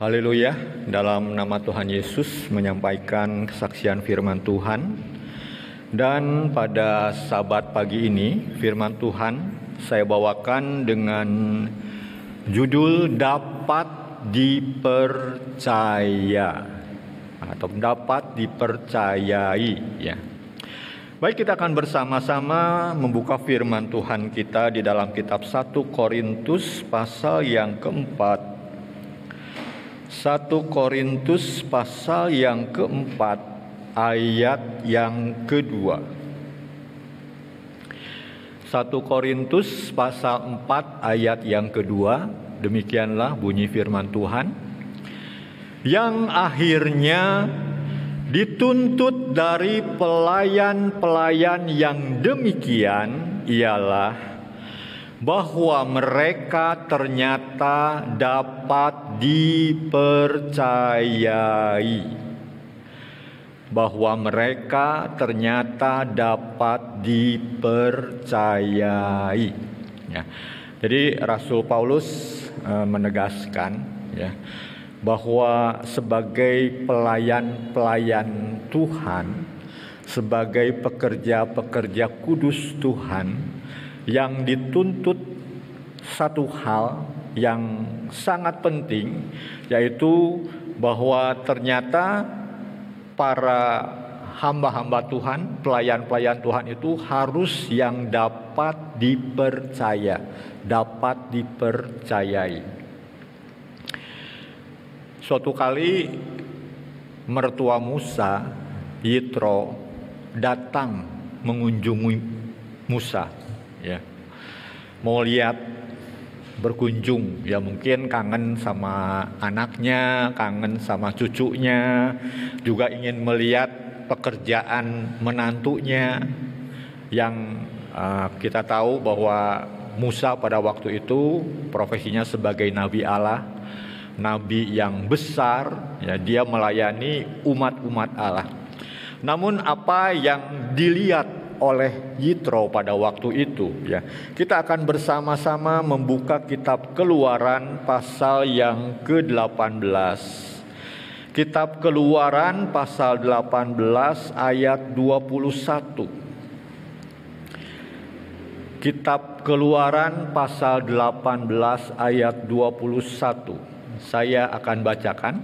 Haleluya, dalam nama Tuhan Yesus menyampaikan kesaksian firman Tuhan. Dan pada sabat pagi ini, firman Tuhan saya bawakan dengan judul dapat dipercaya atau dapat dipercayai ya. Baik kita akan bersama-sama membuka firman Tuhan kita di dalam kitab 1 Korintus pasal yang keempat 1 Korintus pasal yang keempat ayat yang kedua. 1 Korintus pasal 4 ayat yang kedua. Demikianlah bunyi firman Tuhan. Yang akhirnya Dituntut dari pelayan-pelayan yang demikian ialah bahwa mereka ternyata dapat dipercayai. Bahwa mereka ternyata dapat dipercayai. Ya. Jadi Rasul Paulus uh, menegaskan ya bahwa sebagai pelayan-pelayan Tuhan, sebagai pekerja-pekerja kudus Tuhan yang dituntut satu hal yang sangat penting yaitu bahwa ternyata para hamba-hamba Tuhan, pelayan-pelayan Tuhan itu harus yang dapat dipercaya, dapat dipercayai. Suatu kali mertua Musa, Yitro, datang mengunjungi Musa. Mau lihat berkunjung, ya mungkin kangen sama anaknya, kangen sama cucunya, juga ingin melihat pekerjaan menantunya yang uh, kita tahu bahwa Musa pada waktu itu profesinya sebagai nabi Allah nabi yang besar, ya dia melayani umat-umat Allah. Namun apa yang dilihat oleh Yitro pada waktu itu ya. Kita akan bersama-sama membuka kitab Keluaran pasal yang ke-18. Kitab Keluaran pasal 18 ayat 21. Kitab Keluaran pasal 18 ayat 21 saya akan bacakan.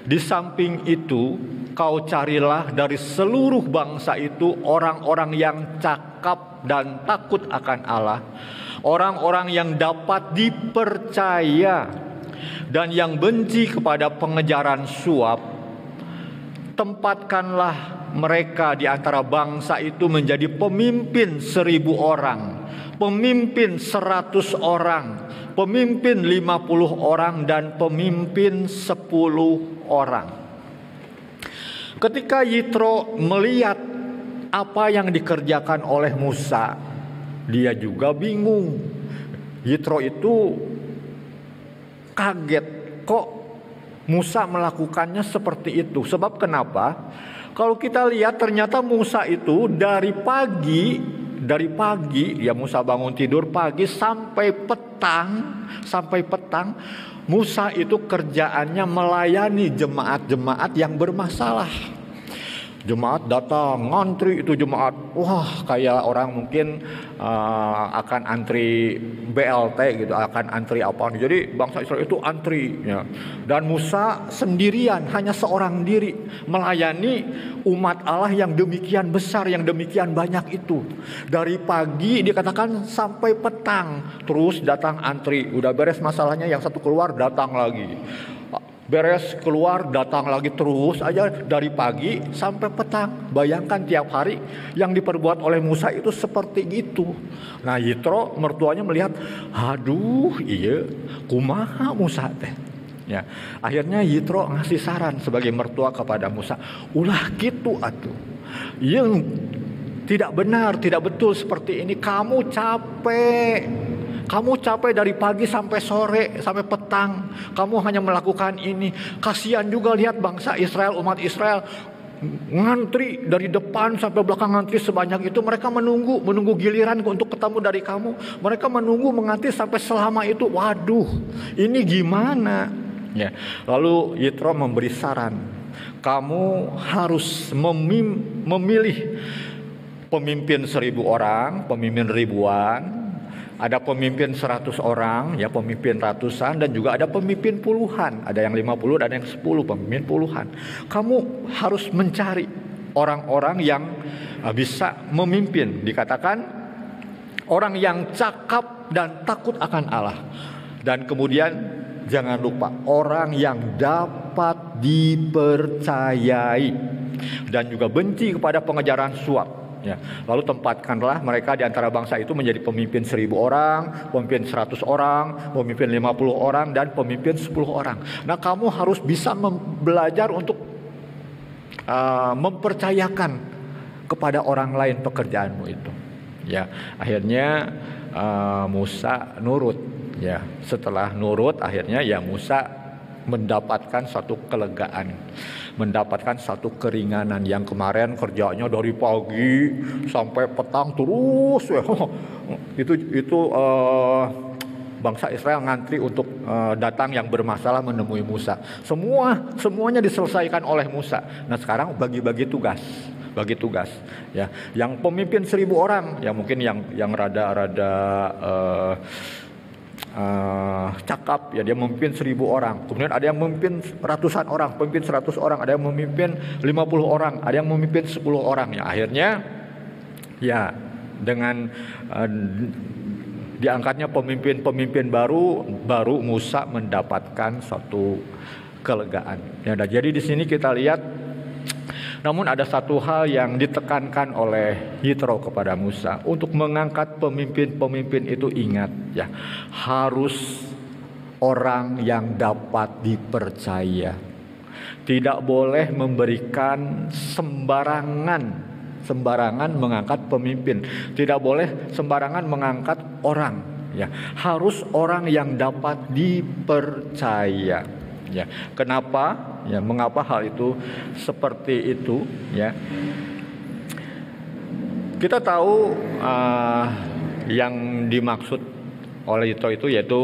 Di samping itu, kau carilah dari seluruh bangsa itu orang-orang yang cakap dan takut akan Allah, orang-orang yang dapat dipercaya dan yang benci kepada pengejaran suap. Tempatkanlah mereka di antara bangsa itu menjadi pemimpin seribu orang, pemimpin seratus orang, pemimpin 50 orang dan pemimpin 10 orang. Ketika Yitro melihat apa yang dikerjakan oleh Musa, dia juga bingung. Yitro itu kaget kok Musa melakukannya seperti itu. Sebab kenapa? Kalau kita lihat ternyata Musa itu dari pagi dari pagi ya Musa bangun tidur pagi sampai petang sampai petang Musa itu kerjaannya melayani jemaat-jemaat yang bermasalah jemaat datang ngantri itu jemaat wah kayak orang mungkin uh, akan antri BLT gitu akan antri apa jadi bangsa Israel itu antri ya. dan Musa sendirian hanya seorang diri melayani umat Allah yang demikian besar yang demikian banyak itu. Dari pagi dikatakan sampai petang terus datang antri. Udah beres masalahnya yang satu keluar datang lagi beres keluar datang lagi terus aja dari pagi sampai petang. Bayangkan tiap hari yang diperbuat oleh Musa itu seperti itu. Nah Yitro mertuanya melihat, aduh iya kumaha Musa teh. Ya, akhirnya Yitro ngasih saran sebagai mertua kepada Musa, ulah gitu atuh. Yang tidak benar, tidak betul seperti ini. Kamu capek, kamu capek dari pagi sampai sore, sampai petang. Kamu hanya melakukan ini. Kasihan juga lihat bangsa Israel, umat Israel ngantri dari depan sampai belakang ngantri sebanyak itu mereka menunggu menunggu giliran untuk ketemu dari kamu mereka menunggu mengantri sampai selama itu waduh ini gimana Ya. Lalu Yitro memberi saran, kamu harus memilih pemimpin seribu orang, pemimpin ribuan, ada pemimpin seratus orang, ya pemimpin ratusan dan juga ada pemimpin puluhan, ada yang lima puluh dan yang sepuluh pemimpin puluhan. Kamu harus mencari orang-orang yang uh, bisa memimpin. Dikatakan orang yang cakap dan takut akan Allah. Dan kemudian Jangan lupa orang yang dapat dipercayai dan juga benci kepada pengejaran suap. Ya. Lalu tempatkanlah mereka di antara bangsa itu menjadi pemimpin seribu orang, pemimpin seratus orang, pemimpin lima puluh orang, dan pemimpin sepuluh orang. Nah kamu harus bisa belajar untuk uh, mempercayakan kepada orang lain pekerjaanmu itu. Ya, akhirnya uh, Musa nurut Ya, setelah nurut akhirnya ya Musa mendapatkan satu kelegaan, mendapatkan satu keringanan yang kemarin kerjanya dari pagi sampai petang terus ya. itu itu uh, bangsa Israel ngantri untuk uh, datang yang bermasalah menemui Musa. Semua semuanya diselesaikan oleh Musa. Nah sekarang bagi-bagi tugas, bagi tugas. Ya, yang pemimpin seribu orang, ya mungkin yang yang rada-rada uh, uh, cakap ya dia memimpin seribu orang. Kemudian ada yang memimpin ratusan orang pemimpin seratus orang ada yang memimpin lima puluh orang ada yang memimpin sepuluh orang. Ya akhirnya ya dengan uh, diangkatnya pemimpin-pemimpin baru baru Musa mendapatkan suatu kelegaan. Ya jadi di sini kita lihat namun ada satu hal yang ditekankan oleh Yitro kepada Musa untuk mengangkat pemimpin-pemimpin itu ingat ya harus orang yang dapat dipercaya. Tidak boleh memberikan sembarangan sembarangan mengangkat pemimpin. Tidak boleh sembarangan mengangkat orang ya. Harus orang yang dapat dipercaya. Ya. Kenapa? Ya, mengapa hal itu seperti itu? Ya, kita tahu uh, yang dimaksud oleh itu itu yaitu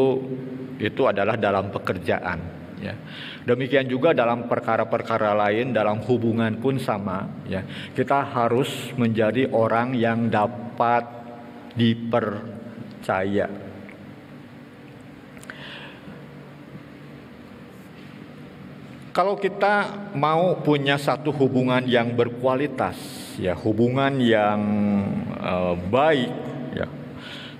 itu adalah dalam pekerjaan. Ya. Demikian juga dalam perkara-perkara lain, dalam hubungan pun sama. Ya, kita harus menjadi orang yang dapat dipercaya. Kalau kita mau punya satu hubungan yang berkualitas, ya hubungan yang uh, baik, ya,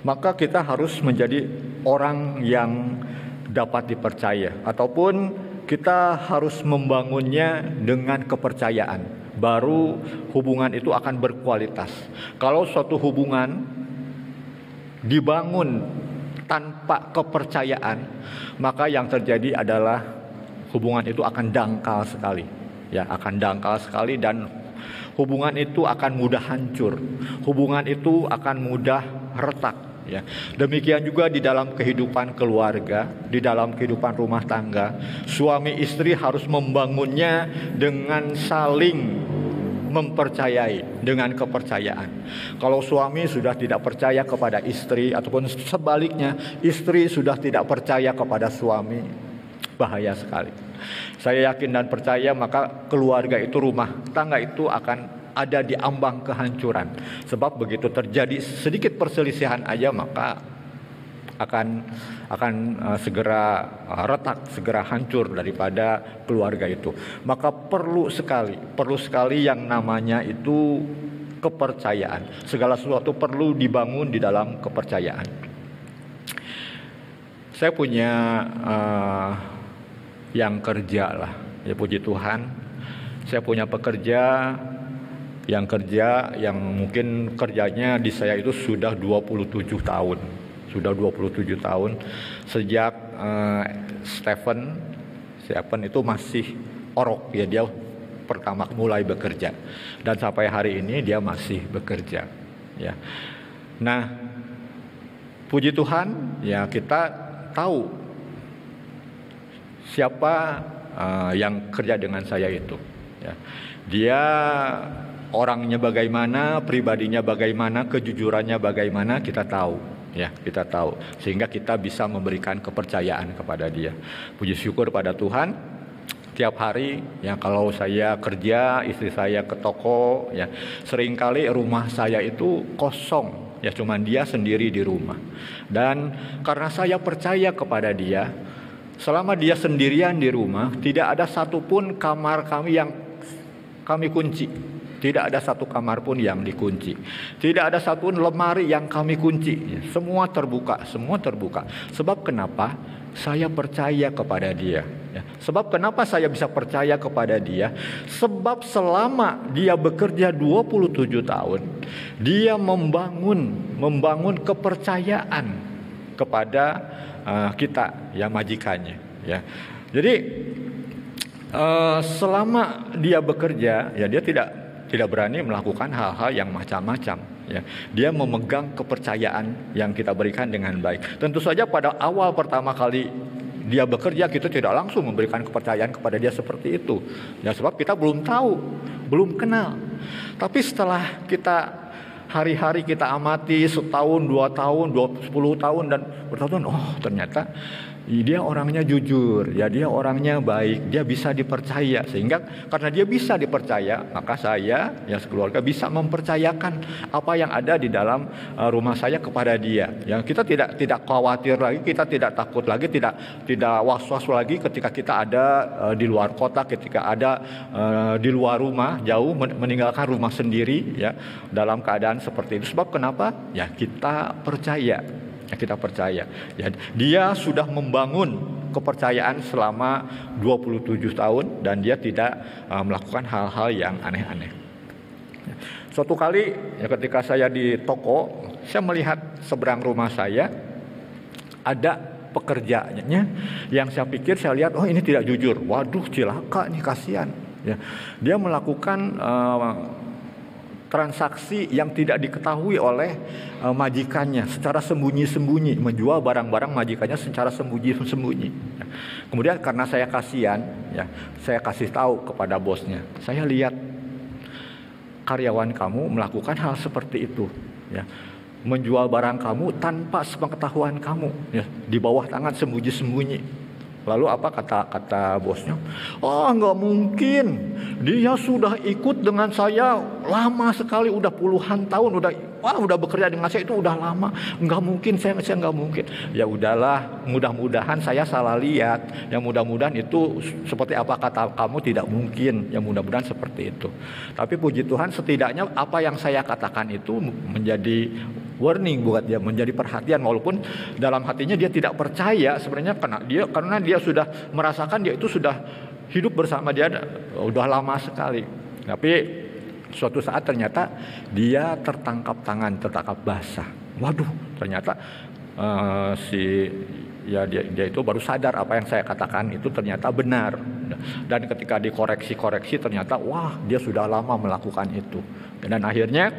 maka kita harus menjadi orang yang dapat dipercaya, ataupun kita harus membangunnya dengan kepercayaan. Baru hubungan itu akan berkualitas. Kalau suatu hubungan dibangun tanpa kepercayaan, maka yang terjadi adalah hubungan itu akan dangkal sekali ya akan dangkal sekali dan hubungan itu akan mudah hancur hubungan itu akan mudah retak ya demikian juga di dalam kehidupan keluarga di dalam kehidupan rumah tangga suami istri harus membangunnya dengan saling mempercayai dengan kepercayaan. Kalau suami sudah tidak percaya kepada istri ataupun sebaliknya istri sudah tidak percaya kepada suami, bahaya sekali. Saya yakin dan percaya maka keluarga itu rumah tangga itu akan ada di ambang kehancuran. Sebab begitu terjadi sedikit perselisihan aja maka akan akan uh, segera uh, retak, segera hancur daripada keluarga itu. Maka perlu sekali, perlu sekali yang namanya itu kepercayaan. Segala sesuatu perlu dibangun di dalam kepercayaan. Saya punya uh, yang kerja lah. Ya puji Tuhan, saya punya pekerja yang kerja yang mungkin kerjanya di saya itu sudah 27 tahun. Sudah 27 tahun sejak uh, Stephen Stephen itu masih orok ya dia pertama mulai bekerja dan sampai hari ini dia masih bekerja ya. Nah, puji Tuhan ya kita tahu siapa uh, yang kerja dengan saya itu. Ya. Dia orangnya bagaimana, pribadinya bagaimana, kejujurannya bagaimana kita tahu. ya kita tahu sehingga kita bisa memberikan kepercayaan kepada dia. Puji syukur pada Tuhan tiap hari ya kalau saya kerja istri saya ke toko ya sering kali rumah saya itu kosong ya cuman dia sendiri di rumah dan karena saya percaya kepada dia selama dia sendirian di rumah tidak ada satupun kamar kami yang kami kunci tidak ada satu kamar pun yang dikunci. Tidak ada satu lemari yang kami kunci. Semua terbuka, semua terbuka. Sebab kenapa? Saya percaya kepada dia. Ya. Sebab kenapa saya bisa percaya kepada dia? Sebab selama dia bekerja 27 tahun, dia membangun membangun kepercayaan kepada uh, kita ya majikannya ya. Jadi uh, selama dia bekerja ya dia tidak tidak berani melakukan hal-hal yang macam-macam. Ya, dia memegang kepercayaan yang kita berikan dengan baik. Tentu saja pada awal pertama kali dia bekerja kita tidak langsung memberikan kepercayaan kepada dia seperti itu. Ya sebab kita belum tahu, belum kenal. Tapi setelah kita hari-hari kita amati setahun, dua tahun, dua sepuluh tahun dan bertahun-tahun, oh ternyata dia orangnya jujur, ya dia orangnya baik, dia bisa dipercaya sehingga karena dia bisa dipercaya, maka saya ya sekeluarga bisa mempercayakan apa yang ada di dalam uh, rumah saya kepada dia. Yang kita tidak tidak khawatir lagi, kita tidak takut lagi, tidak tidak was-was lagi ketika kita ada uh, di luar kota, ketika ada uh, di luar rumah jauh meninggalkan rumah sendiri ya dalam keadaan seperti itu. Sebab kenapa? Ya kita percaya Ya, kita percaya. Ya, dia sudah membangun kepercayaan selama 27 tahun dan dia tidak uh, melakukan hal-hal yang aneh-aneh. Suatu kali ya ketika saya di toko, saya melihat seberang rumah saya ada pekerjaannya yang saya pikir saya lihat oh ini tidak jujur. Waduh cilaka nih kasihan. Ya, dia melakukan uh, transaksi yang tidak diketahui oleh uh, majikannya secara sembunyi-sembunyi menjual barang-barang majikannya secara sembunyi-sembunyi. Kemudian karena saya kasihan, ya, saya kasih tahu kepada bosnya. Saya lihat karyawan kamu melakukan hal seperti itu, ya. Menjual barang kamu tanpa sepengetahuan kamu, ya, di bawah tangan sembunyi-sembunyi. Lalu apa kata kata bosnya? Oh nggak mungkin, dia sudah ikut dengan saya lama sekali, udah puluhan tahun, udah wah udah bekerja dengan saya itu udah lama, nggak mungkin saya saya nggak mungkin. Ya udahlah, mudah-mudahan saya salah lihat. Yang mudah-mudahan itu seperti apa kata kamu tidak mungkin. Yang mudah-mudahan seperti itu. Tapi puji Tuhan setidaknya apa yang saya katakan itu menjadi warning buat dia, menjadi perhatian walaupun dalam hatinya dia tidak percaya sebenarnya karena dia karena dia sudah merasakan dia itu sudah hidup bersama dia udah lama sekali. Tapi suatu saat ternyata dia tertangkap tangan, tertangkap basah. Waduh, ternyata uh, si ya dia, dia itu baru sadar apa yang saya katakan itu ternyata benar dan ketika dikoreksi-koreksi ternyata wah dia sudah lama melakukan itu dan akhirnya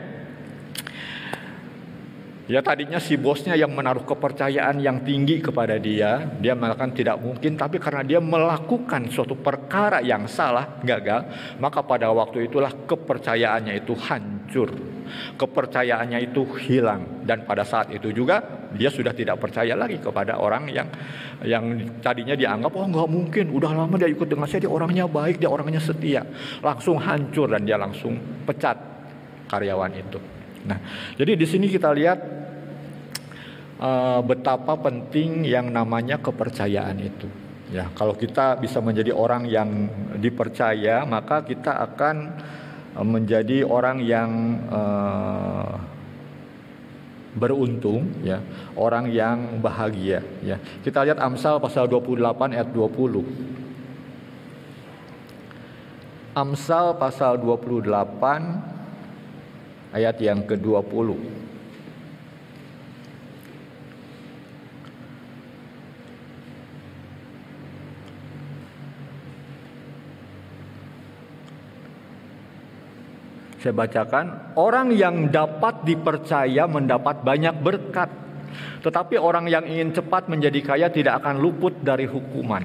Ya tadinya si bosnya yang menaruh kepercayaan yang tinggi kepada dia, dia mengatakan tidak mungkin, tapi karena dia melakukan suatu perkara yang salah, gagal, maka pada waktu itulah kepercayaannya itu hancur, kepercayaannya itu hilang, dan pada saat itu juga dia sudah tidak percaya lagi kepada orang yang yang tadinya dianggap oh nggak mungkin, udah lama dia ikut dengan saya, dia orangnya baik, dia orangnya setia, langsung hancur dan dia langsung pecat karyawan itu. Nah, jadi di sini kita lihat uh, betapa penting yang namanya kepercayaan itu. Ya, kalau kita bisa menjadi orang yang dipercaya, maka kita akan uh, menjadi orang yang uh, beruntung ya, orang yang bahagia ya. Kita lihat Amsal pasal 28 ayat 20. Amsal pasal 28 ayat yang ke-20. Saya bacakan, orang yang dapat dipercaya mendapat banyak berkat. Tetapi orang yang ingin cepat menjadi kaya tidak akan luput dari hukuman.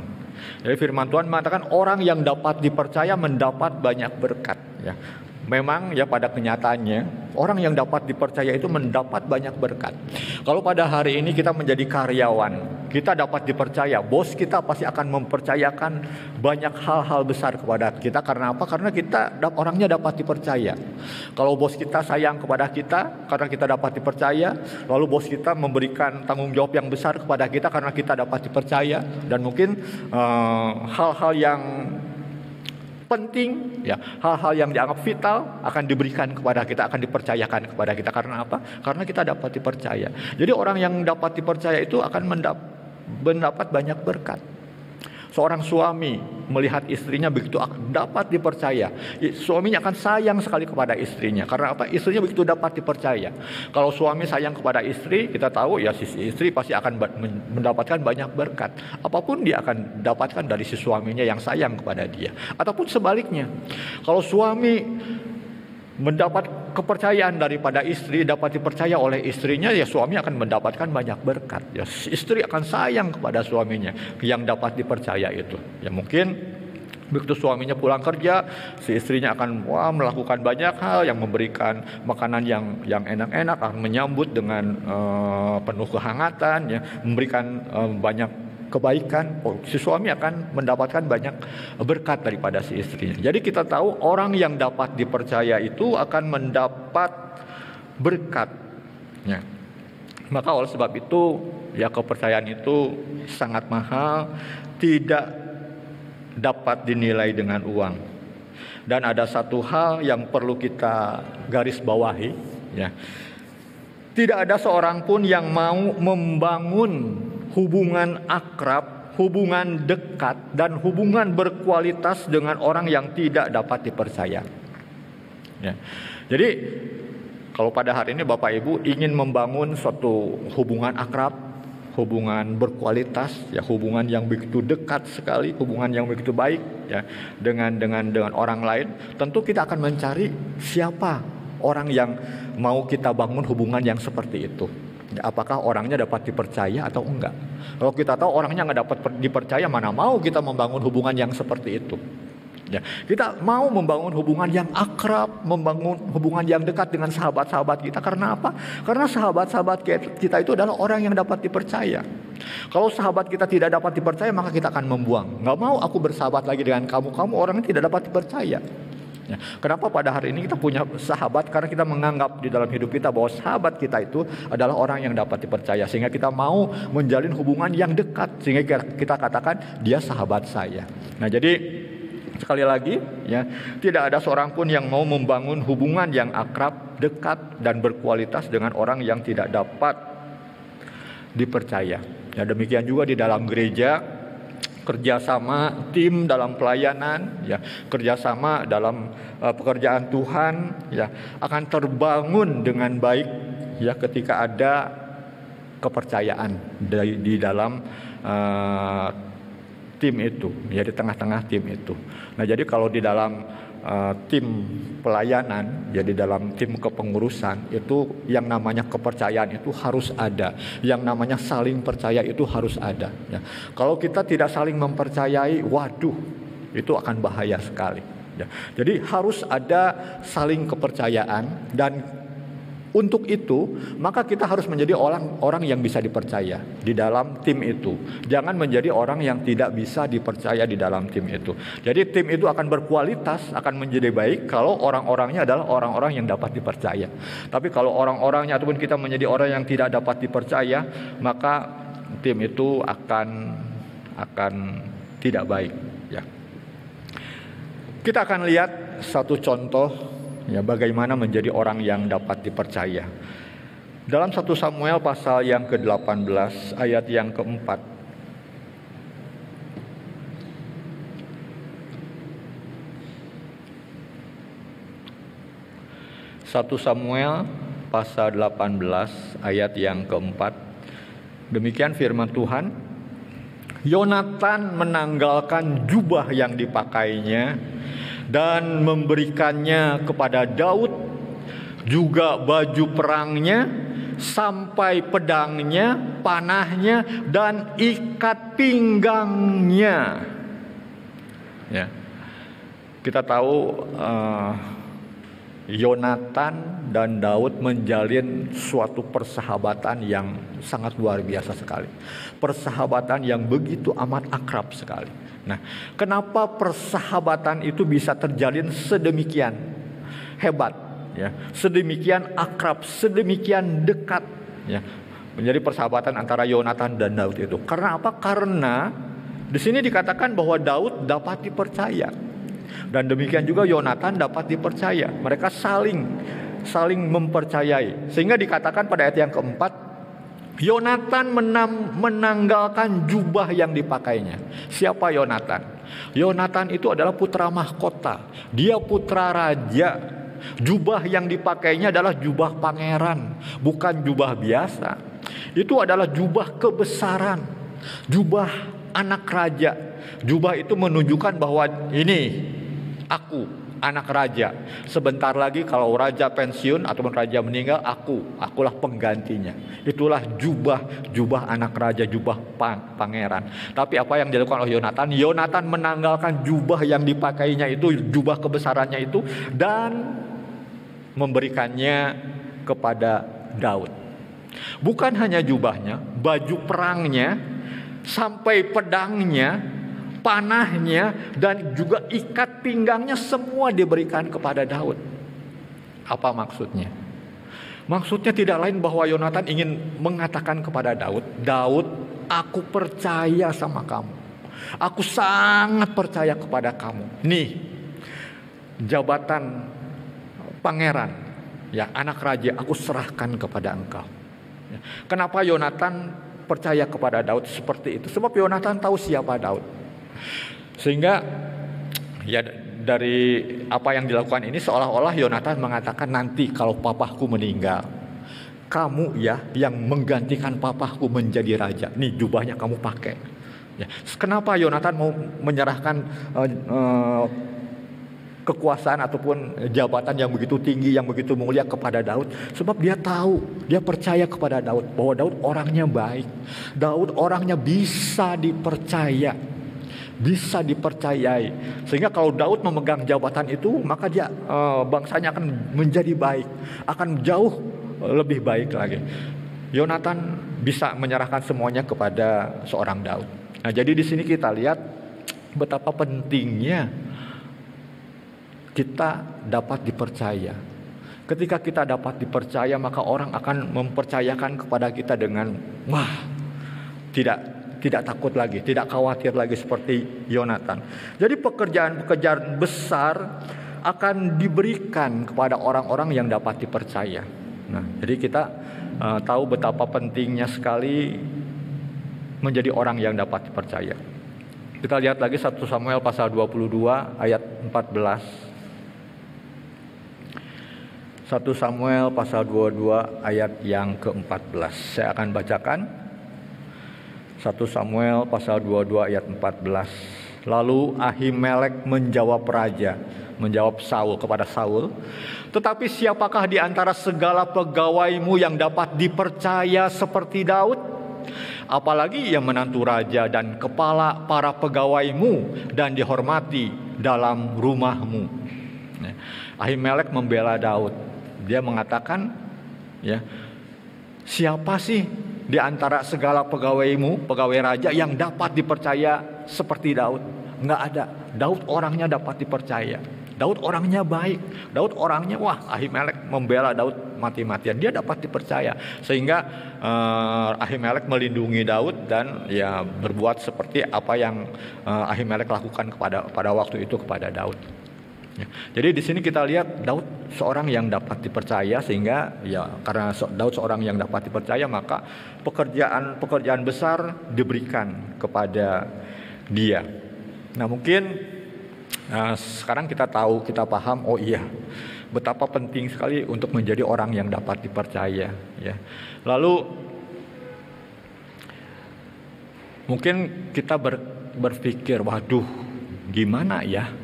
Jadi firman Tuhan mengatakan orang yang dapat dipercaya mendapat banyak berkat. Ya. Memang ya pada kenyataannya Orang yang dapat dipercaya itu mendapat banyak berkat. Kalau pada hari ini kita menjadi karyawan, kita dapat dipercaya, bos kita pasti akan mempercayakan banyak hal-hal besar kepada kita karena apa? Karena kita orangnya dapat dipercaya. Kalau bos kita sayang kepada kita karena kita dapat dipercaya, lalu bos kita memberikan tanggung jawab yang besar kepada kita karena kita dapat dipercaya dan mungkin eh, hal-hal uh, yang penting ya. Hal-hal yang dianggap vital akan diberikan kepada kita akan dipercayakan kepada kita. Karena apa? Karena kita dapat dipercaya. Jadi orang yang dapat dipercaya itu akan mendapat banyak berkat Seorang suami melihat istrinya begitu dapat dipercaya. Suaminya akan sayang sekali kepada istrinya. Karena apa? Istrinya begitu dapat dipercaya. Kalau suami sayang kepada istri, kita tahu ya si istri pasti akan mendapatkan banyak berkat. Apa pun dia akan dapatkan dari si suaminya yang sayang kepada dia. Ataupun sebaliknya. Kalau suami mendapat kepercayaan daripada istri, dapat dipercaya oleh istrinya, ya suami akan mendapatkan banyak berkat. Ya, istri akan sayang kepada suaminya yang dapat dipercaya itu. Ya mungkin begitu suaminya pulang kerja, si istrinya akan wah melakukan banyak hal yang memberikan makanan yang yang enak-enak, akan menyambut dengan uh, penuh kehangatan, ya, memberikan uh, banyak kebaikan, oh, si suami akan mendapatkan banyak berkat daripada si istrinya. Jadi kita tahu orang yang dapat dipercaya itu akan mendapat berkat. Ya. Maka oleh sebab itu ya kepercayaan itu sangat mahal, tidak dapat dinilai dengan uang. Dan ada satu hal yang perlu kita garis bawahi, ya. Tidak ada seorang pun yang mau membangun hubungan akrab, hubungan dekat, dan hubungan berkualitas dengan orang yang tidak dapat dipercaya. Ya. Jadi kalau pada hari ini Bapak Ibu ingin membangun suatu hubungan akrab, hubungan berkualitas, ya hubungan yang begitu dekat sekali, hubungan yang begitu baik ya dengan dengan dengan orang lain, tentu kita akan mencari siapa orang yang mau kita bangun hubungan yang seperti itu apakah orangnya dapat dipercaya atau enggak. Kalau kita tahu orangnya nggak dapat dipercaya, mana mau kita membangun hubungan yang seperti itu. Ya, kita mau membangun hubungan yang akrab, membangun hubungan yang dekat dengan sahabat-sahabat kita. Karena apa? Karena sahabat-sahabat kita itu adalah orang yang dapat dipercaya. Kalau sahabat kita tidak dapat dipercaya, maka kita akan membuang. Nggak mau aku bersahabat lagi dengan kamu. Kamu orang yang tidak dapat dipercaya. Ya. Kenapa pada hari ini kita punya sahabat? Karena kita menganggap di dalam hidup kita bahwa sahabat kita itu adalah orang yang dapat dipercaya. Sehingga kita mau menjalin hubungan yang dekat. Sehingga kita katakan dia sahabat saya. Nah jadi sekali lagi ya tidak ada seorang pun yang mau membangun hubungan yang akrab, dekat dan berkualitas dengan orang yang tidak dapat dipercaya. Ya demikian juga di dalam gereja kerjasama tim dalam pelayanan, ya kerjasama dalam uh, pekerjaan Tuhan, ya akan terbangun dengan baik, ya ketika ada kepercayaan di, di dalam uh, tim itu, ya di tengah-tengah tim itu. Nah jadi kalau di dalam uh, tim pelayanan, jadi dalam tim kepengurusan itu yang namanya kepercayaan itu harus ada, yang namanya saling percaya itu harus ada. Ya. Kalau kita tidak saling mempercayai, waduh, itu akan bahaya sekali. Ya. Jadi harus ada saling kepercayaan dan untuk itu, maka kita harus menjadi orang orang yang bisa dipercaya di dalam tim itu. Jangan menjadi orang yang tidak bisa dipercaya di dalam tim itu. Jadi tim itu akan berkualitas, akan menjadi baik kalau orang-orangnya adalah orang-orang yang dapat dipercaya. Tapi kalau orang-orangnya ataupun kita menjadi orang yang tidak dapat dipercaya, maka tim itu akan akan tidak baik, ya. Kita akan lihat satu contoh ya bagaimana menjadi orang yang dapat dipercaya. Dalam 1 Samuel pasal yang ke-18 ayat yang keempat. Satu Samuel pasal 18 ayat yang keempat. Demikian firman Tuhan. Yonatan menanggalkan jubah yang dipakainya dan memberikannya kepada Daud juga baju perangnya sampai pedangnya, panahnya dan ikat pinggangnya. Ya. Kita tahu uh, Yonatan dan Daud menjalin suatu persahabatan yang sangat luar biasa sekali. Persahabatan yang begitu amat akrab sekali. Nah, kenapa persahabatan itu bisa terjalin sedemikian hebat ya, sedemikian akrab, sedemikian dekat ya. Menjadi persahabatan antara Yonatan dan Daud itu. Karena apa? Karena di sini dikatakan bahwa Daud dapat dipercaya. Dan demikian juga Yonatan dapat dipercaya. Mereka saling saling mempercayai. Sehingga dikatakan pada ayat yang keempat, Yonatan menam, menanggalkan jubah yang dipakainya. Siapa Yonatan? Yonatan itu adalah putra mahkota. Dia putra raja. Jubah yang dipakainya adalah jubah pangeran, bukan jubah biasa. Itu adalah jubah kebesaran, jubah anak raja. Jubah itu menunjukkan bahwa ini aku anak raja. Sebentar lagi kalau raja pensiun ataupun raja meninggal, aku, akulah penggantinya. Itulah jubah, jubah anak raja, jubah pangeran. Tapi apa yang dilakukan oleh Yonatan? Yonatan menanggalkan jubah yang dipakainya itu, jubah kebesarannya itu, dan memberikannya kepada Daud. Bukan hanya jubahnya, baju perangnya, sampai pedangnya, panahnya dan juga ikat pinggangnya semua diberikan kepada Daud. Apa maksudnya? Maksudnya tidak lain bahwa Yonatan ingin mengatakan kepada Daud, Daud, aku percaya sama kamu. Aku sangat percaya kepada kamu. Nih, jabatan pangeran, ya anak raja, aku serahkan kepada engkau. Kenapa Yonatan percaya kepada Daud seperti itu? Sebab Yonatan tahu siapa Daud. Sehingga ya dari apa yang dilakukan ini seolah-olah Yonatan mengatakan nanti kalau papahku meninggal kamu ya yang menggantikan papahku menjadi raja. Nih jubahnya kamu pakai. Ya. Kenapa Yonatan mau menyerahkan uh, uh, kekuasaan ataupun jabatan yang begitu tinggi, yang begitu mulia kepada Daud? Sebab dia tahu, dia percaya kepada Daud bahwa Daud orangnya baik. Daud orangnya bisa dipercaya bisa dipercayai. Sehingga kalau Daud memegang jabatan itu, maka dia uh, bangsanya akan menjadi baik, akan jauh lebih baik lagi. Yonatan bisa menyerahkan semuanya kepada seorang Daud. Nah, jadi di sini kita lihat betapa pentingnya kita dapat dipercaya. Ketika kita dapat dipercaya, maka orang akan mempercayakan kepada kita dengan wah, tidak tidak takut lagi, tidak khawatir lagi seperti Yonatan. Jadi pekerjaan-pekerjaan besar akan diberikan kepada orang-orang yang dapat dipercaya. Nah, jadi kita uh, tahu betapa pentingnya sekali menjadi orang yang dapat dipercaya. Kita lihat lagi 1 Samuel pasal 22 ayat 14. 1 Samuel pasal 22 ayat yang ke-14. Saya akan bacakan 1 Samuel pasal 22 ayat 14. Lalu Ahimelek menjawab raja, menjawab Saul kepada Saul, "Tetapi siapakah di antara segala pegawaimu yang dapat dipercaya seperti Daud? Apalagi yang menantu raja dan kepala para pegawaimu dan dihormati dalam rumahmu." Ahimelek membela Daud. Dia mengatakan, ya, siapa sih di antara segala pegawaimu, pegawai raja yang dapat dipercaya seperti Daud. Enggak ada. Daud orangnya dapat dipercaya. Daud orangnya baik. Daud orangnya wah Ahimelek membela Daud mati-matian. Dia dapat dipercaya sehingga uh, Ahimelek melindungi Daud dan ya berbuat seperti apa yang uh, Ahimelek lakukan kepada pada waktu itu kepada Daud. Ya. Jadi di sini kita lihat Daud seorang yang dapat dipercaya sehingga ya karena Daud seorang yang dapat dipercaya maka pekerjaan-pekerjaan besar diberikan kepada dia. Nah mungkin nah, sekarang kita tahu kita paham oh iya betapa penting sekali untuk menjadi orang yang dapat dipercaya ya. Lalu mungkin kita ber, berpikir waduh gimana ya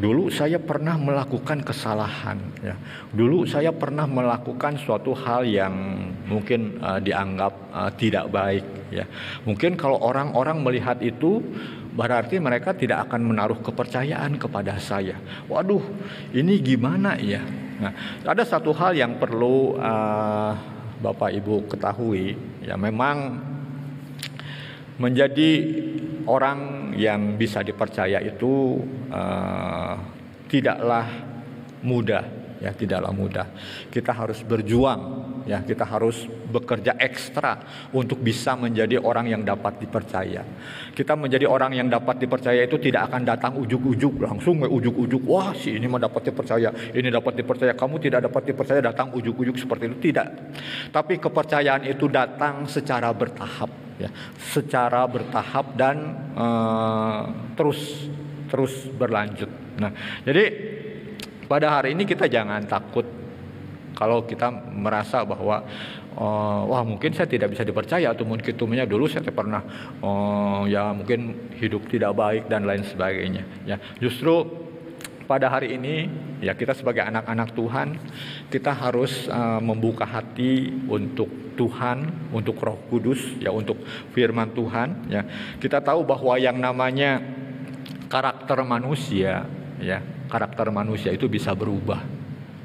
Dulu saya pernah melakukan kesalahan, ya. Dulu saya pernah melakukan suatu hal yang mungkin uh, dianggap uh, tidak baik, ya. Mungkin kalau orang-orang melihat itu berarti mereka tidak akan menaruh kepercayaan kepada saya. Waduh, ini gimana ya? Nah, ada satu hal yang perlu uh, Bapak Ibu ketahui, ya memang menjadi orang yang bisa dipercaya itu uh, tidaklah mudah ya tidaklah mudah. Kita harus berjuang ya, kita harus bekerja ekstra untuk bisa menjadi orang yang dapat dipercaya. Kita menjadi orang yang dapat dipercaya itu tidak akan datang ujuk-ujuk langsung ujuk-ujuk wah si ini mau dapat dipercaya, ini dapat dipercaya, kamu tidak dapat dipercaya datang ujuk-ujuk seperti itu tidak. Tapi kepercayaan itu datang secara bertahap ya, secara bertahap dan uh, terus terus berlanjut. Nah, jadi pada hari ini kita jangan takut kalau kita merasa bahwa uh, wah mungkin saya tidak bisa dipercaya atau mungkin tumenya dulu saya pernah uh, ya mungkin hidup tidak baik dan lain sebagainya ya. Justru pada hari ini ya kita sebagai anak-anak Tuhan kita harus uh, membuka hati untuk Tuhan untuk Roh Kudus ya untuk firman Tuhan ya. Kita tahu bahwa yang namanya karakter manusia ya karakter manusia itu bisa berubah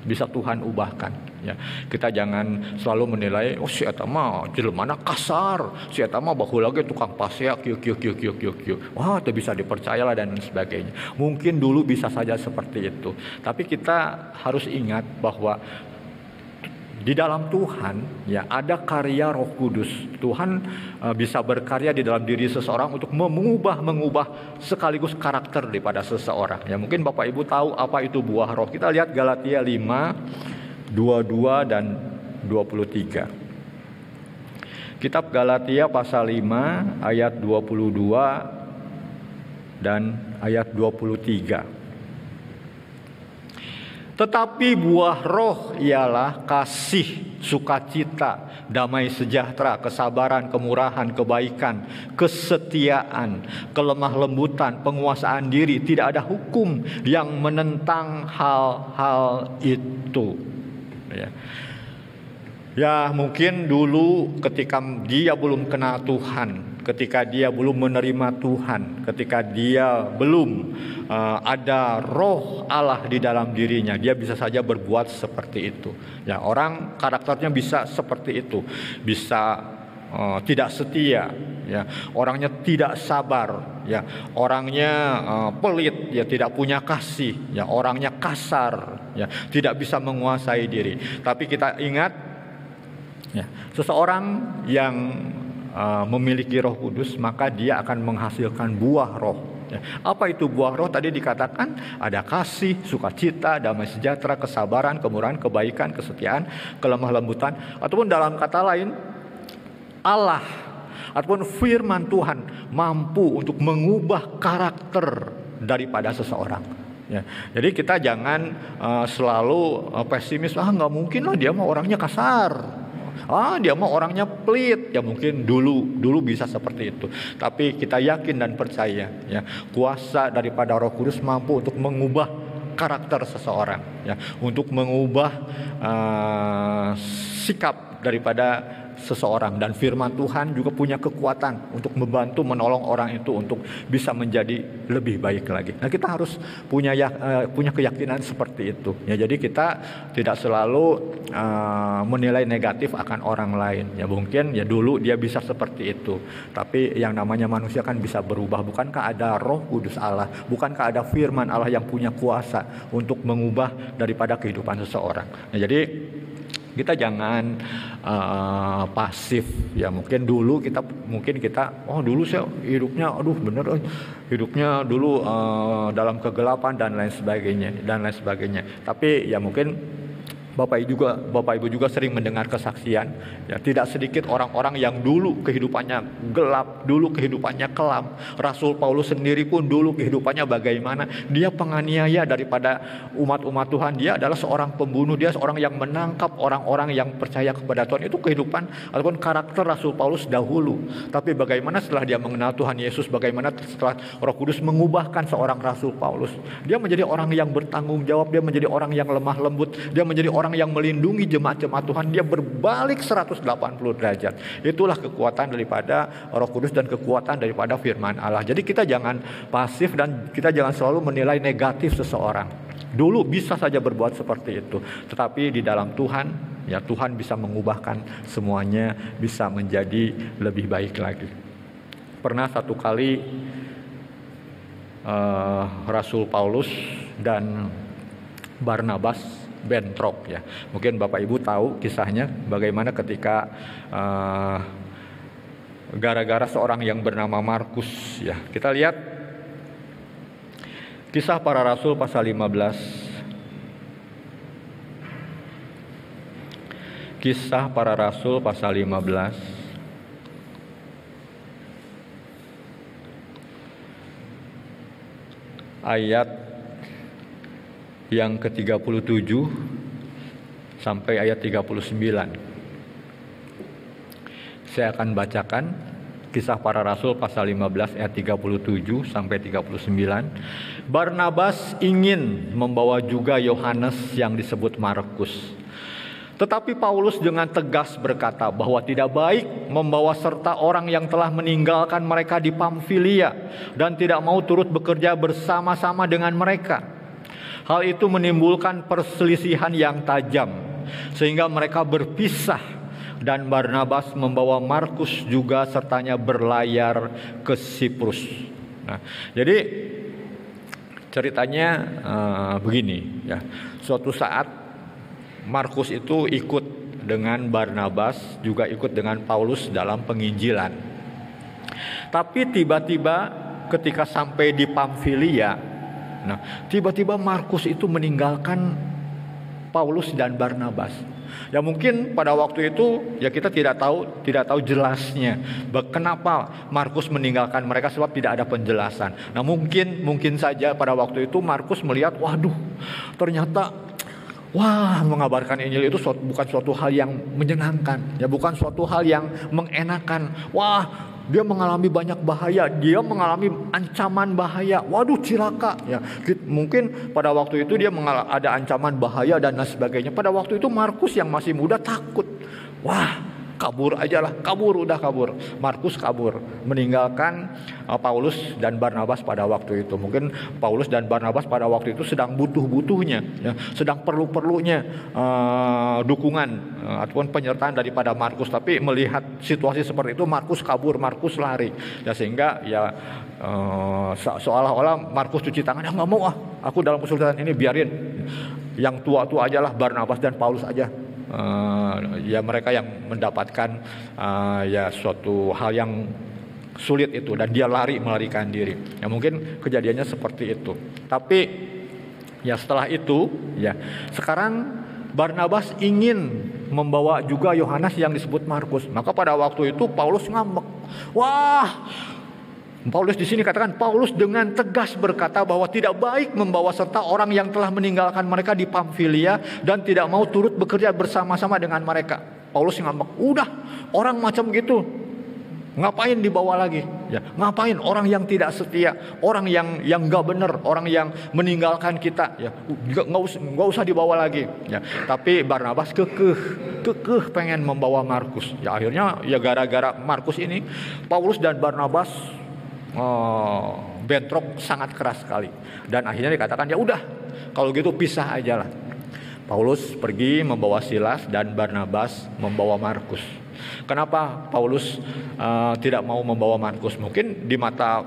bisa Tuhan ubahkan ya. Kita jangan selalu menilai oh si eta mah jelema kasar. Si eta bahu lagi tukang pasea kieu kieu kieu kieu kieu kieu wah itu bisa dipercayalah dan sebagainya. Mungkin dulu bisa saja seperti itu. Tapi kita harus ingat bahwa di dalam Tuhan ya ada karya Roh Kudus. Tuhan uh, bisa berkarya di dalam diri seseorang untuk mengubah mengubah sekaligus karakter daripada seseorang. Ya mungkin Bapak Ibu tahu apa itu buah roh. Kita lihat Galatia 5 22 dan 23. Kitab Galatia pasal 5 ayat 22 dan ayat 23. Tetapi buah roh ialah kasih, sukacita, damai sejahtera, kesabaran, kemurahan, kebaikan, kesetiaan, kelemah lembutan, penguasaan diri. Tidak ada hukum yang menentang hal-hal itu. Ya. ya mungkin dulu ketika dia belum kenal Tuhan, ketika dia belum menerima Tuhan, ketika dia belum uh, ada roh Allah di dalam dirinya, dia bisa saja berbuat seperti itu. Ya, orang karakternya bisa seperti itu, bisa uh, tidak setia, ya, orangnya tidak sabar, ya, orangnya uh, pelit, ya, tidak punya kasih, ya, orangnya kasar, ya, tidak bisa menguasai diri. Tapi kita ingat, ya, seseorang yang Uh, memiliki Roh Kudus, maka dia akan menghasilkan buah roh. Ya. Apa itu buah roh? Tadi dikatakan ada kasih, sukacita, damai sejahtera, kesabaran, kemurahan, kebaikan, kesetiaan, kelemah lembutan, ataupun dalam kata lain Allah ataupun firman Tuhan mampu untuk mengubah karakter daripada seseorang. Ya, jadi kita jangan uh, selalu uh, pesimis, ah nggak mungkin lah dia mau orangnya kasar, Ah, dia mau orangnya pelit. Ya mungkin dulu dulu bisa seperti itu. Tapi kita yakin dan percaya ya, kuasa daripada Roh Kudus mampu untuk mengubah karakter seseorang ya, untuk mengubah uh, sikap daripada seseorang dan firman Tuhan juga punya kekuatan untuk membantu menolong orang itu untuk bisa menjadi lebih baik lagi. Nah, kita harus punya ya, uh, punya keyakinan seperti itu. Ya, jadi kita tidak selalu uh, menilai negatif akan orang lain. Ya, mungkin ya dulu dia bisa seperti itu. Tapi yang namanya manusia kan bisa berubah. Bukankah ada Roh Kudus Allah? Bukankah ada firman Allah yang punya kuasa untuk mengubah daripada kehidupan seseorang? Nah, jadi kita jangan uh, pasif. Ya mungkin dulu kita mungkin kita oh dulu saya hidupnya aduh bener hidupnya dulu uh, dalam kegelapan dan lain sebagainya dan lain sebagainya. Tapi ya mungkin Bapak Ibu juga Bapak Ibu juga sering mendengar kesaksian ya tidak sedikit orang-orang yang dulu kehidupannya gelap, dulu kehidupannya kelam. Rasul Paulus sendiri pun dulu kehidupannya bagaimana? Dia penganiaya daripada umat-umat Tuhan. Dia adalah seorang pembunuh, dia seorang yang menangkap orang-orang yang percaya kepada Tuhan. Itu kehidupan ataupun karakter Rasul Paulus dahulu. Tapi bagaimana setelah dia mengenal Tuhan Yesus, bagaimana setelah Roh Kudus mengubahkan seorang Rasul Paulus? Dia menjadi orang yang bertanggung jawab, dia menjadi orang yang lemah lembut, dia menjadi orang orang yang melindungi jemaat-jemaat Tuhan, dia berbalik 180 derajat. Itulah kekuatan daripada Roh Kudus dan kekuatan daripada firman Allah. Jadi kita jangan pasif dan kita jangan selalu menilai negatif seseorang. Dulu bisa saja berbuat seperti itu, tetapi di dalam Tuhan, ya Tuhan bisa mengubahkan semuanya bisa menjadi lebih baik lagi. Pernah satu kali uh, Rasul Paulus dan Barnabas bentrok ya. Mungkin Bapak Ibu tahu kisahnya bagaimana ketika uh, gara-gara seorang yang bernama Markus ya. Kita lihat Kisah para Rasul pasal 15. Kisah para Rasul pasal 15. Ayat yang ke-37 sampai ayat 39. Saya akan bacakan Kisah para Rasul pasal 15 ayat 37 sampai 39. Barnabas ingin membawa juga Yohanes yang disebut Markus. Tetapi Paulus dengan tegas berkata bahwa tidak baik membawa serta orang yang telah meninggalkan mereka di Pamfilia dan tidak mau turut bekerja bersama-sama dengan mereka. Hal itu menimbulkan perselisihan yang tajam sehingga mereka berpisah dan Barnabas membawa Markus juga sertanya berlayar ke Siprus. Nah, jadi ceritanya uh, begini ya. Suatu saat Markus itu ikut dengan Barnabas juga ikut dengan Paulus dalam penginjilan. Tapi tiba-tiba ketika sampai di Pamfilia, nah tiba-tiba Markus itu meninggalkan Paulus dan Barnabas. Ya mungkin pada waktu itu ya kita tidak tahu tidak tahu jelasnya kenapa Markus meninggalkan mereka sebab tidak ada penjelasan. Nah mungkin mungkin saja pada waktu itu Markus melihat waduh ternyata Wah, mengabarkan Injil itu suatu, bukan suatu hal yang menyenangkan, ya bukan suatu hal yang mengenakan. Wah, dia mengalami banyak bahaya, dia mengalami ancaman bahaya. Waduh, cilaka ya. Mungkin pada waktu itu dia ada ancaman bahaya dan lain sebagainya. Pada waktu itu Markus yang masih muda takut. Wah, kabur aja lah, kabur udah kabur. Markus kabur, meninggalkan uh, Paulus dan Barnabas pada waktu itu. Mungkin Paulus dan Barnabas pada waktu itu sedang butuh-butuhnya, ya, sedang perlu-perlunya uh, dukungan uh, ataupun penyertaan daripada Markus. Tapi melihat situasi seperti itu, Markus kabur, Markus lari, ya sehingga ya uh, seolah-olah Markus cuci tangan, ya nggak mau ah, aku dalam kesulitan ini biarin yang tua-tua aja lah Barnabas dan Paulus aja uh, ya mereka yang mendapatkan uh, ya suatu hal yang sulit itu dan dia lari melarikan diri. Ya mungkin kejadiannya seperti itu. Tapi ya setelah itu ya sekarang Barnabas ingin membawa juga Yohanes yang disebut Markus. Maka pada waktu itu Paulus ngambek. Wah, Paulus di sini katakan Paulus dengan tegas berkata bahwa tidak baik membawa serta orang yang telah meninggalkan mereka di Pamfilia dan tidak mau turut bekerja bersama-sama dengan mereka. Paulus ngambek, udah orang macam gitu ngapain dibawa lagi? Ya, ngapain orang yang tidak setia, orang yang yang nggak benar, orang yang meninggalkan kita, ya nggak usah usah dibawa lagi. Ya, tapi Barnabas kekeh, kekeh pengen membawa Markus. Ya akhirnya ya gara-gara Markus ini, Paulus dan Barnabas oh, bentrok sangat keras sekali. Dan akhirnya dikatakan ya udah kalau gitu pisah aja lah. Paulus pergi membawa Silas dan Barnabas membawa Markus. Kenapa Paulus uh, tidak mau membawa Markus? Mungkin di mata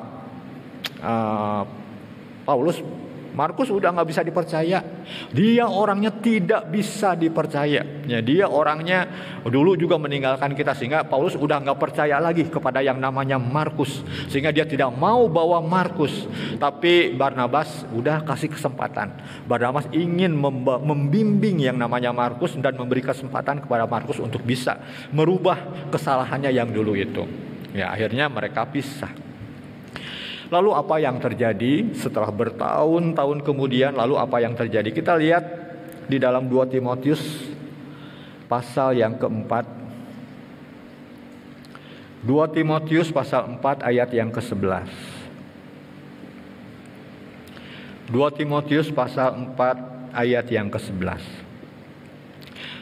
uh, Paulus Markus udah nggak bisa dipercaya. Dia orangnya tidak bisa dipercaya. Ya, dia orangnya dulu juga meninggalkan kita sehingga Paulus udah nggak percaya lagi kepada yang namanya Markus sehingga dia tidak mau bawa Markus. Tapi Barnabas udah kasih kesempatan. Barnabas ingin membimbing yang namanya Markus dan memberi kesempatan kepada Markus untuk bisa merubah kesalahannya yang dulu itu. Ya, akhirnya mereka pisah. Lalu apa yang terjadi setelah bertahun-tahun kemudian? Lalu apa yang terjadi? Kita lihat di dalam 2 Timotius pasal yang keempat. 2 Timotius pasal 4 ayat yang ke-11 2 Timotius pasal 4 ayat yang ke-11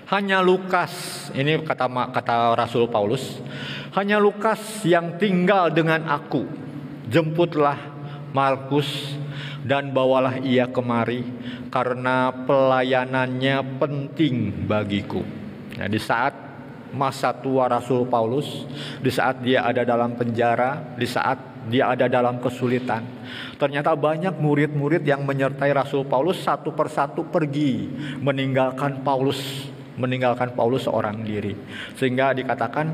Hanya Lukas, ini kata kata Rasul Paulus, hanya Lukas yang tinggal dengan aku jemputlah Markus dan bawalah ia kemari karena pelayanannya penting bagiku. Ya, di saat masa tua Rasul Paulus, di saat dia ada dalam penjara, di saat dia ada dalam kesulitan. Ternyata banyak murid-murid yang menyertai Rasul Paulus satu persatu pergi meninggalkan Paulus meninggalkan Paulus seorang diri. Sehingga dikatakan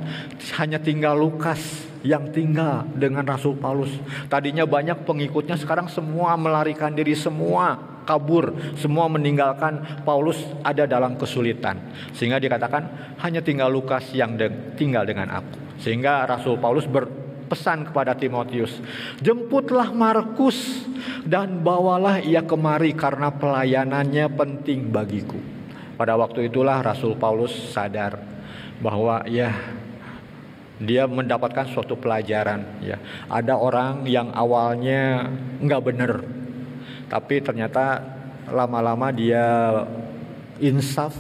hanya tinggal Lukas yang tinggal dengan Rasul Paulus. Tadinya banyak pengikutnya, sekarang semua melarikan diri, semua kabur, semua meninggalkan Paulus ada dalam kesulitan. Sehingga dikatakan hanya tinggal Lukas yang de tinggal dengan aku. Sehingga Rasul Paulus berpesan kepada Timotius, "Jemputlah Markus dan bawalah ia kemari karena pelayanannya penting bagiku." Pada waktu itulah Rasul Paulus sadar bahwa ya dia mendapatkan suatu pelajaran ya. Ada orang yang awalnya nggak benar tapi ternyata lama-lama dia insaf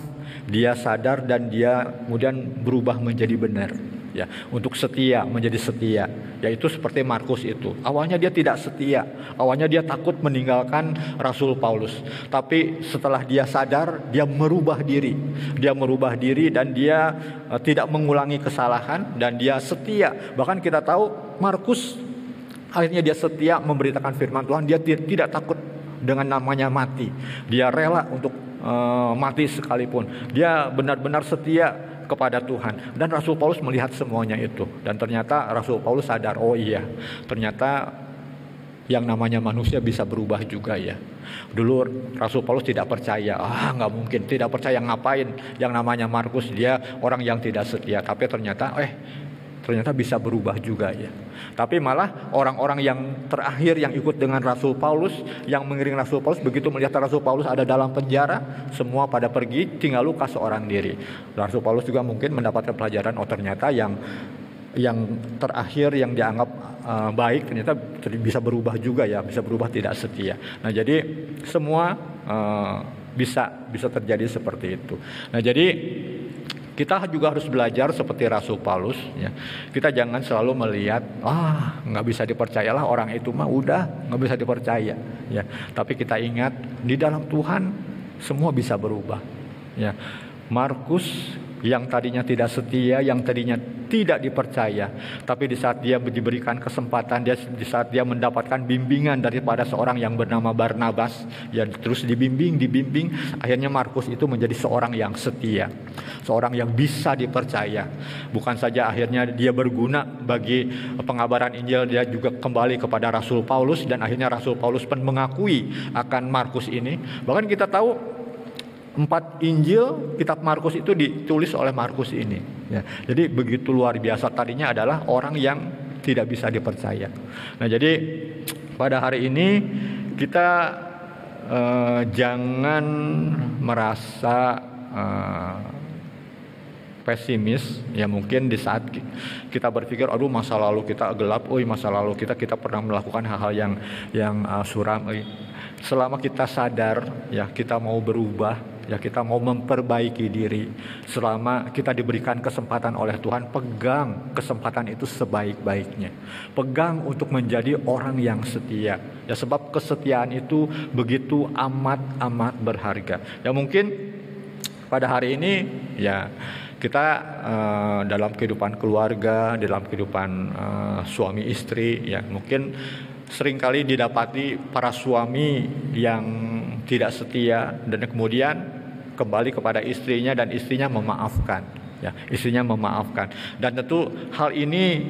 dia sadar dan dia kemudian berubah menjadi benar ya untuk setia menjadi setia. Yaitu seperti Markus itu. Awalnya dia tidak setia. Awalnya dia takut meninggalkan Rasul Paulus. Tapi setelah dia sadar dia merubah diri. Dia merubah diri dan dia uh, tidak mengulangi kesalahan dan dia setia. Bahkan kita tahu Markus akhirnya dia setia memberitakan firman Tuhan. Dia tidak takut dengan namanya mati. Dia rela untuk uh, mati sekalipun. Dia benar-benar setia kepada Tuhan dan Rasul Paulus melihat semuanya itu dan ternyata Rasul Paulus sadar oh iya ternyata yang namanya manusia bisa berubah juga ya. Dulu Rasul Paulus tidak percaya, ah nggak mungkin, tidak percaya ngapain yang namanya Markus dia orang yang tidak setia. Tapi ternyata eh ternyata bisa berubah juga ya. Tapi malah orang-orang yang terakhir yang ikut dengan Rasul Paulus, yang mengiring Rasul Paulus, begitu melihat Rasul Paulus ada dalam penjara, semua pada pergi, tinggal Lukas seorang diri. Rasul Paulus juga mungkin mendapatkan pelajaran, oh ternyata yang yang terakhir yang dianggap uh, baik ternyata bisa berubah juga ya, bisa berubah tidak setia. Nah jadi semua uh, bisa bisa terjadi seperti itu. Nah jadi kita juga harus belajar seperti Rasul Paulus ya. Kita jangan selalu melihat ah nggak bisa dipercayalah orang itu mah udah nggak bisa dipercaya ya. Tapi kita ingat di dalam Tuhan semua bisa berubah ya. Markus yang tadinya tidak setia, yang tadinya tidak dipercaya, tapi di saat dia diberikan kesempatan, dia di saat dia mendapatkan bimbingan daripada seorang yang bernama Barnabas, ya terus dibimbing, dibimbing, akhirnya Markus itu menjadi seorang yang setia, seorang yang bisa dipercaya. Bukan saja akhirnya dia berguna bagi pengabaran Injil, dia juga kembali kepada Rasul Paulus dan akhirnya Rasul Paulus pun mengakui akan Markus ini. Bahkan kita tahu empat Injil kitab Markus itu ditulis oleh Markus ini. Ya, jadi begitu luar biasa tadinya adalah orang yang tidak bisa dipercaya. Nah jadi pada hari ini kita uh, jangan merasa uh, pesimis ya mungkin di saat kita berpikir aduh masa lalu kita gelap, oh masa lalu kita kita pernah melakukan hal-hal yang yang uh, suram. Selama kita sadar ya kita mau berubah ya kita mau memperbaiki diri selama kita diberikan kesempatan oleh Tuhan pegang kesempatan itu sebaik-baiknya. Pegang untuk menjadi orang yang setia. Ya sebab kesetiaan itu begitu amat-amat berharga. Ya mungkin pada hari ini ya kita uh, dalam kehidupan keluarga dalam kehidupan uh, suami istri ya mungkin sering kali didapati para suami yang tidak setia dan kemudian kembali kepada istrinya dan istrinya memaafkan ya istrinya memaafkan. Dan tentu hal ini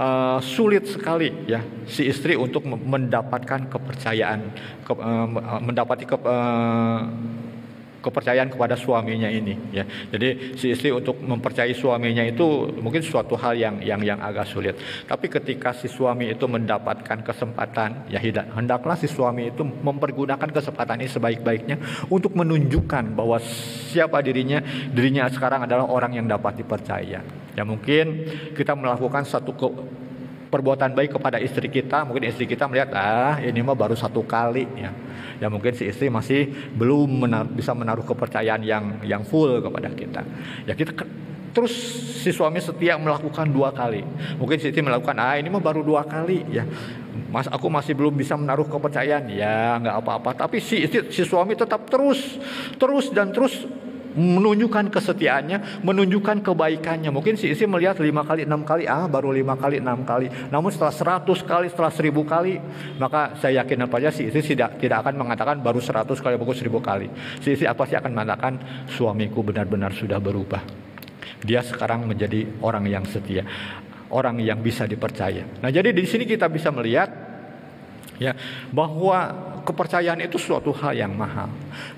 uh, sulit sekali ya si istri untuk mendapatkan kepercayaan ke, uh, mendapati ke, uh, kepercayaan kepada suaminya ini ya. Jadi si istri untuk mempercayai suaminya itu mungkin suatu hal yang yang yang agak sulit. Tapi ketika si suami itu mendapatkan kesempatan ya hendaklah si suami itu mempergunakan kesempatan ini sebaik-baiknya untuk menunjukkan bahwa siapa dirinya dirinya sekarang adalah orang yang dapat dipercaya. Ya mungkin kita melakukan satu ke, perbuatan baik kepada istri kita, mungkin istri kita melihat ah ini mah baru satu kali ya ya mungkin si istri masih belum menar bisa menaruh kepercayaan yang yang full kepada kita. Ya kita terus si suami setia melakukan dua kali. Mungkin si istri melakukan ah ini mah baru dua kali ya. Mas aku masih belum bisa menaruh kepercayaan. Ya nggak apa-apa. Tapi si si suami tetap terus terus dan terus menunjukkan kesetiaannya, menunjukkan kebaikannya. Mungkin si istri melihat lima kali, enam kali, ah baru lima kali, enam kali. Namun setelah seratus kali, setelah seribu kali, maka saya yakin apa aja si istri tidak tidak akan mengatakan baru seratus kali, baru seribu kali. Si istri apa sih akan mengatakan suamiku benar-benar sudah berubah. Dia sekarang menjadi orang yang setia, orang yang bisa dipercaya. Nah, jadi di sini kita bisa melihat ya bahwa kepercayaan itu suatu hal yang mahal.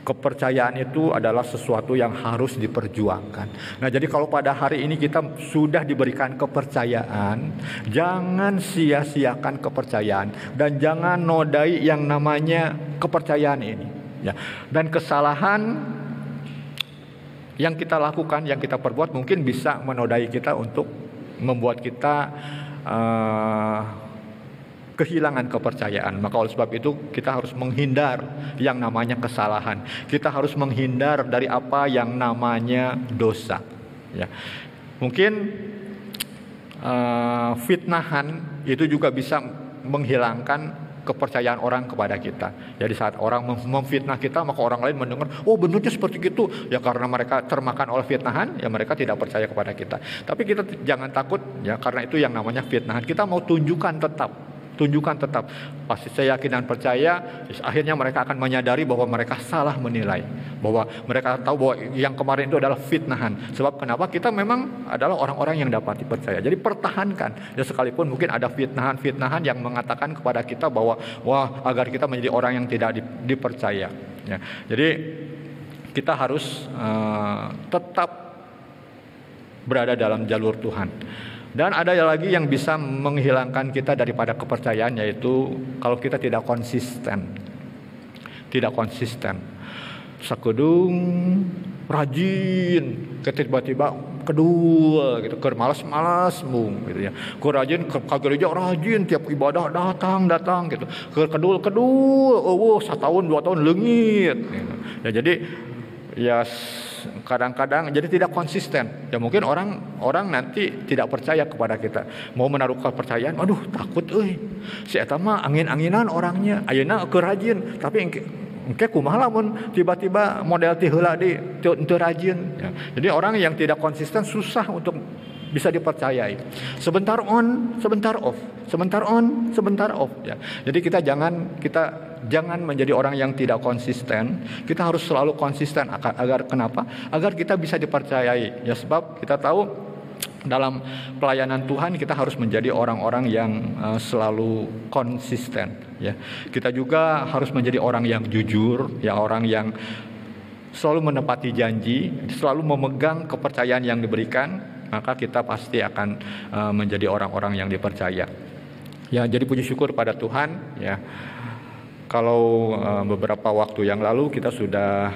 Kepercayaan itu adalah sesuatu yang harus diperjuangkan. Nah, jadi kalau pada hari ini kita sudah diberikan kepercayaan, jangan sia-siakan kepercayaan dan jangan nodai yang namanya kepercayaan ini. Ya. Dan kesalahan yang kita lakukan, yang kita perbuat mungkin bisa menodai kita untuk membuat kita uh, kehilangan kepercayaan. Maka oleh sebab itu kita harus menghindar yang namanya kesalahan. Kita harus menghindar dari apa yang namanya dosa. Ya. Mungkin uh, fitnahan itu juga bisa menghilangkan kepercayaan orang kepada kita. Jadi saat orang memfitnah kita, maka orang lain mendengar, oh benarnya seperti itu. Ya karena mereka termakan oleh fitnahan, ya mereka tidak percaya kepada kita. Tapi kita jangan takut, ya karena itu yang namanya fitnahan. Kita mau tunjukkan tetap tunjukkan tetap. Pasti saya yakin dan percaya akhirnya mereka akan menyadari bahwa mereka salah menilai. Bahwa mereka tahu bahwa yang kemarin itu adalah fitnahan. Sebab kenapa? Kita memang adalah orang-orang yang dapat dipercaya. Jadi pertahankan. Ya sekalipun mungkin ada fitnahan-fitnahan yang mengatakan kepada kita bahwa wah agar kita menjadi orang yang tidak dipercaya. Ya. Jadi kita harus uh, tetap berada dalam jalur Tuhan dan ada lagi yang bisa menghilangkan kita daripada kepercayaan yaitu kalau kita tidak konsisten. Tidak konsisten. Sekedung rajin, tiba-tiba kedua gitu, ke malas-malas mung gitu ya. Ke rajin ke, ke gereja rajin tiap ibadah datang datang gitu. Ke kedul kedul, oh, oh setahun dua tahun lengit. Gitu. Ya jadi ya kadang-kadang jadi tidak konsisten. Ya mungkin orang orang nanti tidak percaya kepada kita. Mau menaruh kepercayaan, aduh takut euy. Si eta mah angin-anginan orangnya. Ayeuna kerajin, tapi engke kumaha lamun tiba-tiba model ti heula di teu rajin. Ya. Jadi orang yang tidak konsisten susah untuk bisa dipercayai. Sebentar on, sebentar off, sebentar on, sebentar off ya. Jadi kita jangan kita jangan menjadi orang yang tidak konsisten. Kita harus selalu konsisten agar, agar kenapa? Agar kita bisa dipercayai. Ya sebab kita tahu dalam pelayanan Tuhan kita harus menjadi orang-orang yang uh, selalu konsisten ya. Kita juga harus menjadi orang yang jujur, ya orang yang selalu menepati janji, selalu memegang kepercayaan yang diberikan, maka kita pasti akan uh, menjadi orang-orang yang dipercaya. Ya, jadi puji syukur pada Tuhan ya. Kalau uh, beberapa waktu yang lalu kita sudah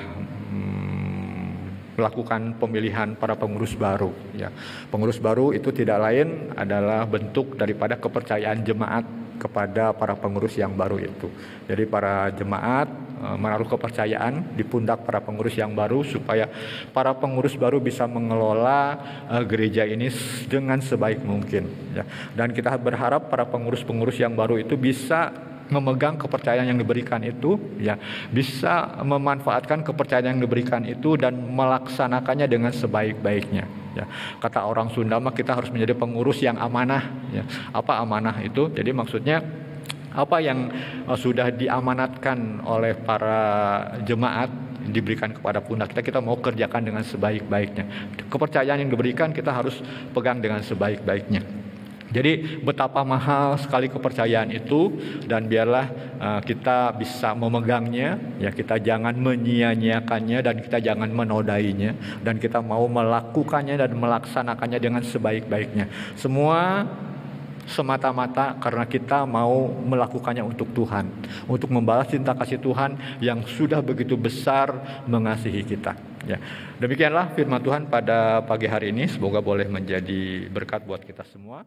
hmm, melakukan pemilihan para pengurus baru ya. Pengurus baru itu tidak lain adalah bentuk daripada kepercayaan jemaat kepada para pengurus yang baru itu. Jadi para jemaat menaruh kepercayaan di pundak para pengurus yang baru supaya para pengurus baru bisa mengelola uh, gereja ini dengan sebaik mungkin ya. Dan kita berharap para pengurus-pengurus yang baru itu bisa memegang kepercayaan yang diberikan itu ya. Bisa memanfaatkan kepercayaan yang diberikan itu dan melaksanakannya dengan sebaik-baiknya ya. Kata orang Sunda kita harus menjadi pengurus yang amanah ya. Apa amanah itu? Jadi maksudnya apa yang uh, sudah diamanatkan oleh para jemaat diberikan kepada pundak kita kita mau kerjakan dengan sebaik-baiknya kepercayaan yang diberikan kita harus pegang dengan sebaik-baiknya jadi betapa mahal sekali kepercayaan itu dan biarlah uh, kita bisa memegangnya ya kita jangan menyia-nyiakannya dan kita jangan menodainya dan kita mau melakukannya dan melaksanakannya dengan sebaik-baiknya. Semua semata-mata karena kita mau melakukannya untuk Tuhan, untuk membalas cinta kasih Tuhan yang sudah begitu besar mengasihi kita. Ya. Demikianlah firman Tuhan pada pagi hari ini, semoga boleh menjadi berkat buat kita semua.